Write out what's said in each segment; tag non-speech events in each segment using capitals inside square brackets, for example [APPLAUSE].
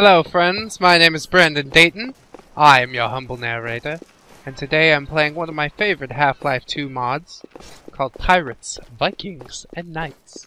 Hello, friends. My name is Brandon Dayton. I am your humble narrator, and today I'm playing one of my favorite Half-Life 2 mods called Pirates, Vikings, and Knights.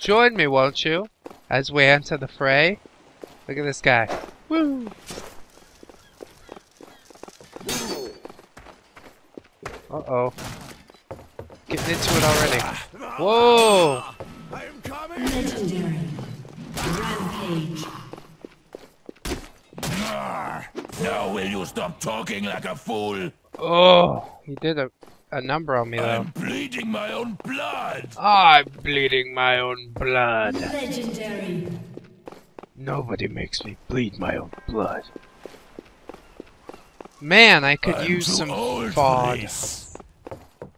Join me, won't you, as we enter the fray? Look at this guy. Woo! Uh-oh. Getting into it already. Whoa! I am coming! Legendary. Rampage. Now will you stop talking like a fool? Oh, he did a, a number on me though. I'm bleeding my own blood! I'm bleeding my own blood. Legendary. Nobody makes me bleed my own blood. Man, I could I'm use some old for fog. this.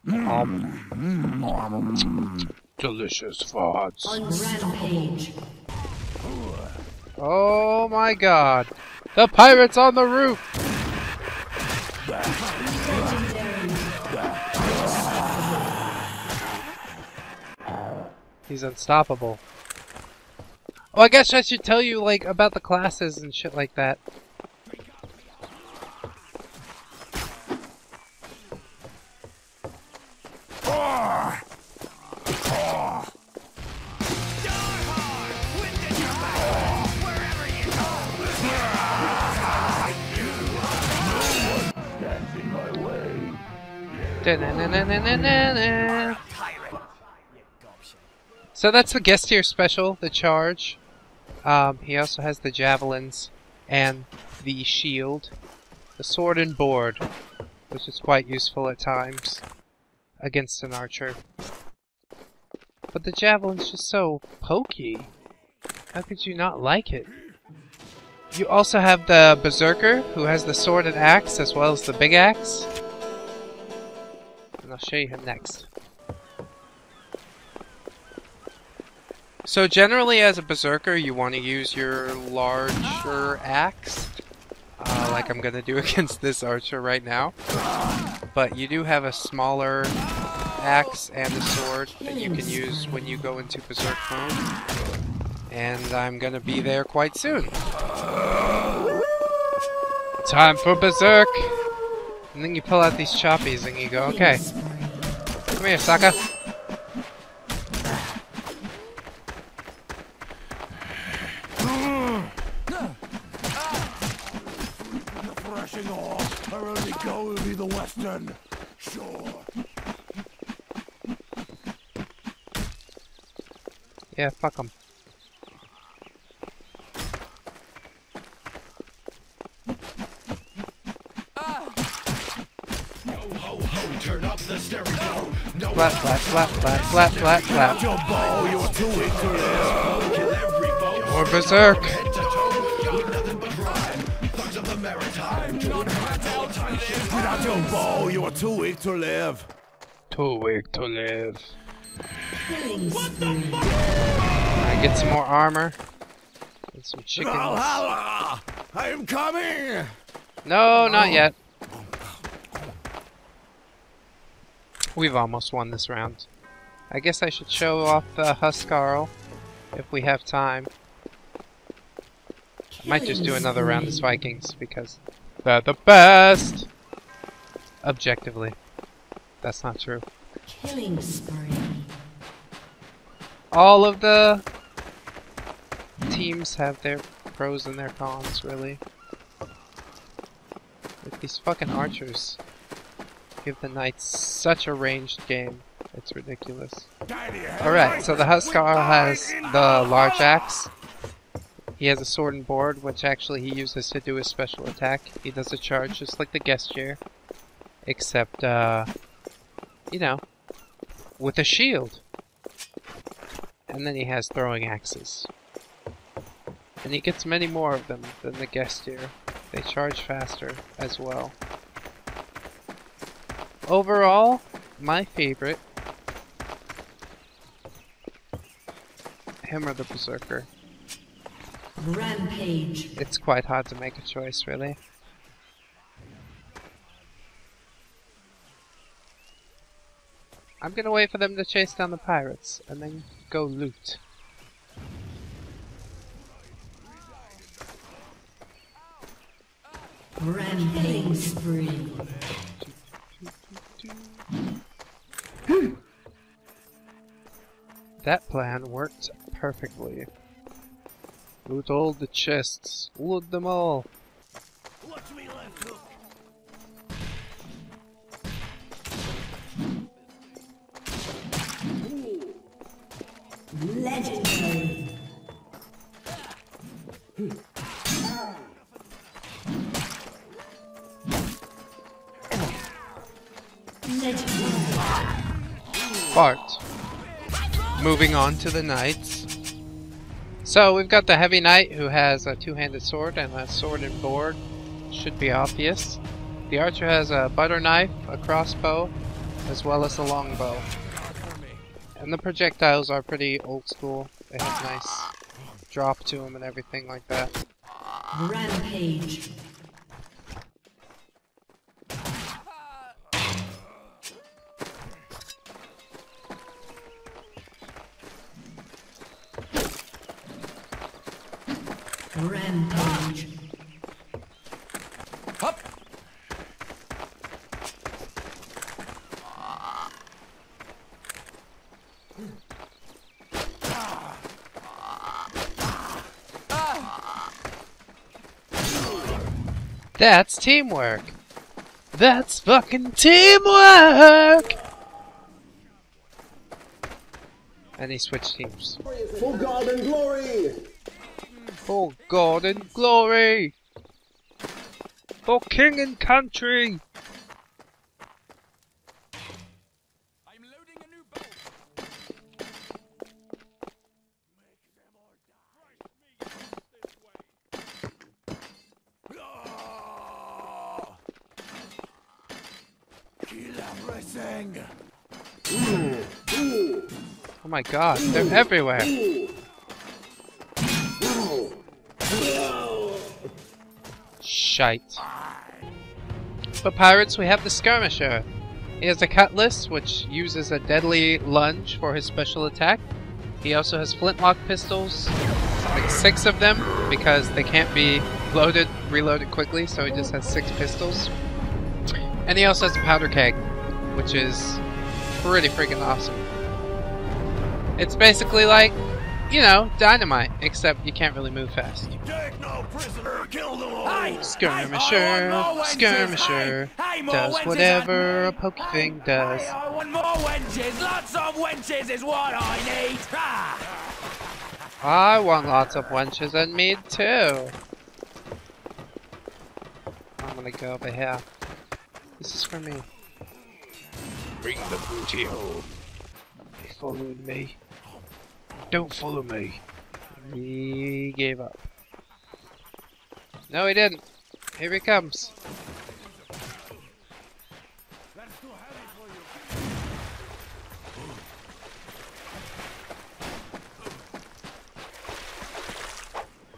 Um, mm. Delicious fods. Rampage. Oh my god. The pirate's on the roof! He's unstoppable. Oh, I guess I should tell you, like, about the classes and shit like that. So that's the Gestir special, the charge. Um, he also has the javelins and the shield, the sword and board, which is quite useful at times against an archer. But the javelin's just so pokey. How could you not like it? You also have the berserker, who has the sword and axe as well as the big axe. I'll show you him next. So generally as a berserker you want to use your larger axe. Uh, like I'm gonna do [LAUGHS] against this archer right now. But you do have a smaller axe and a sword that you can use when you go into berserk mode. And I'm gonna be there quite soon. Time for berserk! And then you pull out these choppies and you go, okay, come here, Saka. Off. Only goal will be the western. Yeah, fuck them. Flat, flat, flat, flat, flat, flat, flat. Your bow, you're too weak to live. Berserk. Without your bow, you are too weak to live. Too weak to live. I get some more armor. And some chickens. Valhalla! I am coming! No, not yet. We've almost won this round. I guess I should show off the Huskarl if we have time. I might just do another round as Vikings because they're the best! Objectively. That's not true. Killing spree. All of the teams have their pros and their cons, really. Like these fucking archers give the knights such a ranged game. It's ridiculous. Alright, so the Huskarl has the large axe. He has a sword and board, which actually he uses to do his special attack. He does a charge just like the Gestir. Except, uh, you know, with a shield. And then he has throwing axes. And he gets many more of them than the Gestir. They charge faster as well. Overall, my favorite. Him or the Berserker. Rampage. It's quite hard to make a choice, really. I'm gonna wait for them to chase down the pirates, and then go loot. Rampaging spree. That plan worked perfectly. Loot all the chests. Loot them all. Watch me left hook. Legendary. Legendary. Moving on to the knights. So we've got the heavy knight who has a two-handed sword and a sword and board. Should be obvious. The archer has a butter knife, a crossbow, as well as a longbow. And the projectiles are pretty old school. They have nice drop to them and everything like that. Rampage. Rampage. Up. That's teamwork! That's fucking teamwork! And he switched teams. For God and glory! For God and glory! For king and country! I'm loading a new bow. Kill everything. Oh my god, they're everywhere! Shite. For pirates, we have the Skirmisher. He has a cutlass, which uses a deadly lunge for his special attack. He also has flintlock pistols, like six of them, because they can't be loaded, reloaded quickly, so he just has six pistols. And he also has a powder keg, which is pretty freaking awesome. It's basically like, you know, dynamite, except you can't really move fast. No prisoner. Kill them all. Hey, Skirmisher, I want more wenches. skirmisher, Hey, hey, does whatever a pokey thing does. Hey, I want more wenches. Lots of wenches is what I need. Ah. I want lots of wenches and me too. I'm gonna go over here. This is for me. Bring the booty home. He followed me. Don't follow me. He gave up. No, he didn't. Here he comes.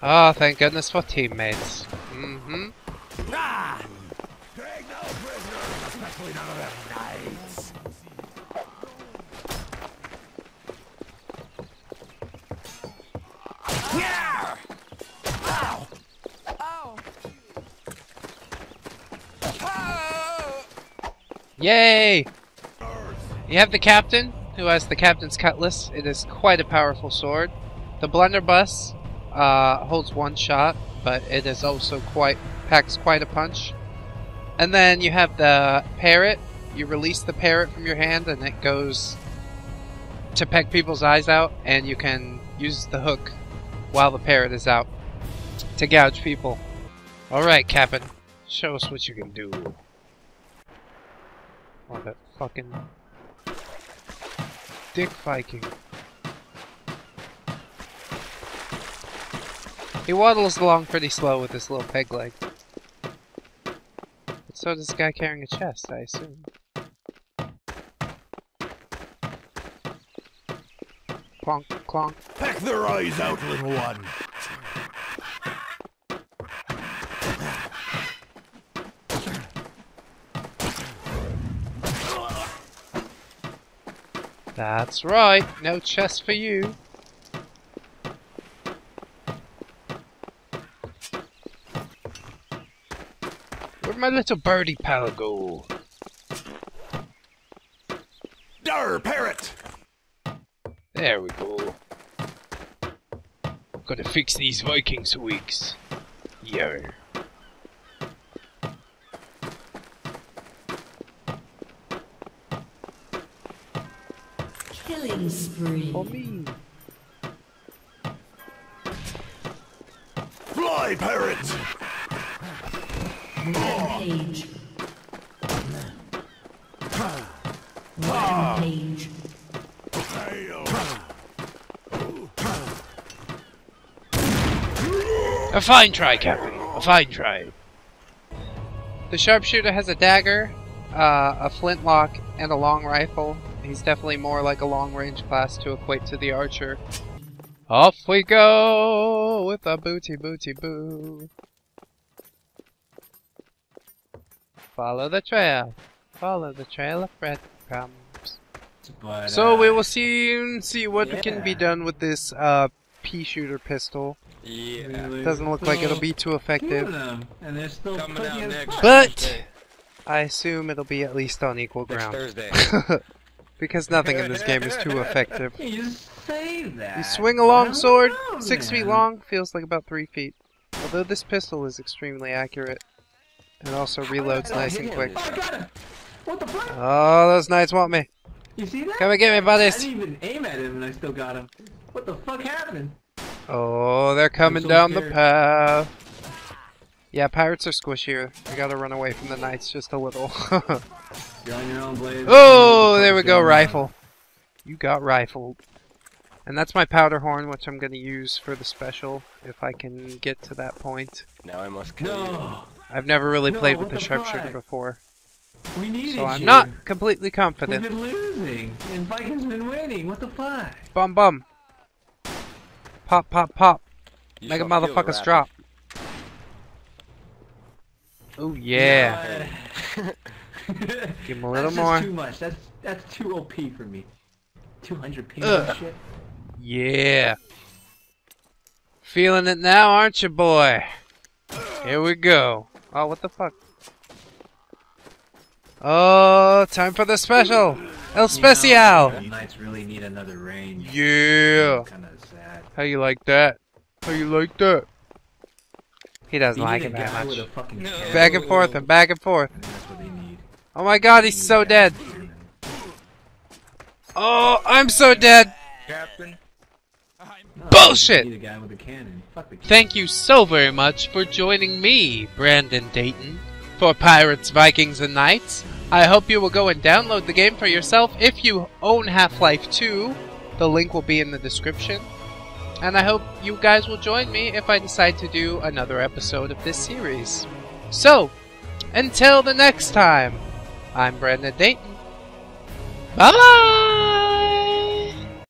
Oh, thank goodness for teammates. Mm-hmm. Ah. Take no prisoners, especially none of them knights. Yeah! Ow! Ow! Ow! Yay! You have the captain, who has the captain's cutlass. It is quite a powerful sword. The blunderbuss uh, holds one shot, but it is also quite packs quite a punch. And then you have the parrot. You release the parrot from your hand, and it goes to peck people's eyes out, and you can use the hook while the parrot is out to gouge people. All right, Captain, show us what you can do. Oh, that fucking dick Viking. He waddles along pretty slow with his little peg leg. But so does the guy carrying a chest, I assume. Clonk, clonk. Peck their eyes out, little one. That's right, no chest for you. Where'd my little birdie pal go? Dar, parrot! There we go. Gotta fix these Vikings wigs. Yar. Killing spree. For me. Fly, parrot! Rampage. Rampage. A fine try, Captain. A fine try. The sharpshooter has a dagger, uh, a flintlock, and a long rifle. He's definitely more like a long range class to equate to the archer. Off we go with a booty booty boo. Follow the trail. Follow the trail of breadcrumbs. But, So uh, we will soon see what can be done with this uh, pea shooter pistol. Yeah. It doesn't look like it'll be too effective. and they're still Coming out next fuck. But I assume it'll be at least on equal Next ground. Thursday. [LAUGHS] because nothing in this game is too effective. [LAUGHS] You say that. You swing a long sword, no, six feet long, feels like about three feet. Although this pistol is extremely accurate. And also reloads nice and quick. Oh, I got him. What the fuck? Oh, those knights want me. You see that? Come and get me, I buddies. didn't even aim at him, and I still got him. What the fuck happened? Oh, they're coming so down the path. Yeah, pirates are squishier. I gotta run away from the knights just a little. [LAUGHS] You're on your own, Blaze. oh, there we go, rifle. You got rifled. And that's my powder horn, which I'm gonna use for the special, if I can get to that point. now I must kill you. No, I've never really No, played with the the sharpshooter fuck? before, we needed so I'm you. not completely confident. We've been losing, and Vikings been winning. What the fuck? Bum bum. Pop pop pop. You Make a shall feel motherfuckers drop. Oh yeah. God. [LAUGHS] [LAUGHS] [LAUGHS] Give him a little that's more. Just too much. That's that's too OP for me. 200 ping Ugh. shit. Yeah. Feeling it now, aren't you, boy? Here we go. Oh, what the fuck? Oh, time for the special. El Special. The Knights really need another range. Yeah. Kind of sad. How you like that? How you like that? He doesn't They like it that much. with a No. Back and forth and back and forth. I think that's what they need. Oh my god, he's so dead. with a cannon. Oh, I'm so dead. Captain. Bullshit! They need a guy with a cannon. Fuck the cannon. Thank you so very much for joining me, Brandon Dayton, for Pirates, Vikings, and Knights. I hope you will go and download the game for yourself if you own Half-Life 2. The link will be in the description. And I hope you guys will join me if I decide to do another episode of this series. So, until the next time, I'm Brandon Dayton. Bye bye!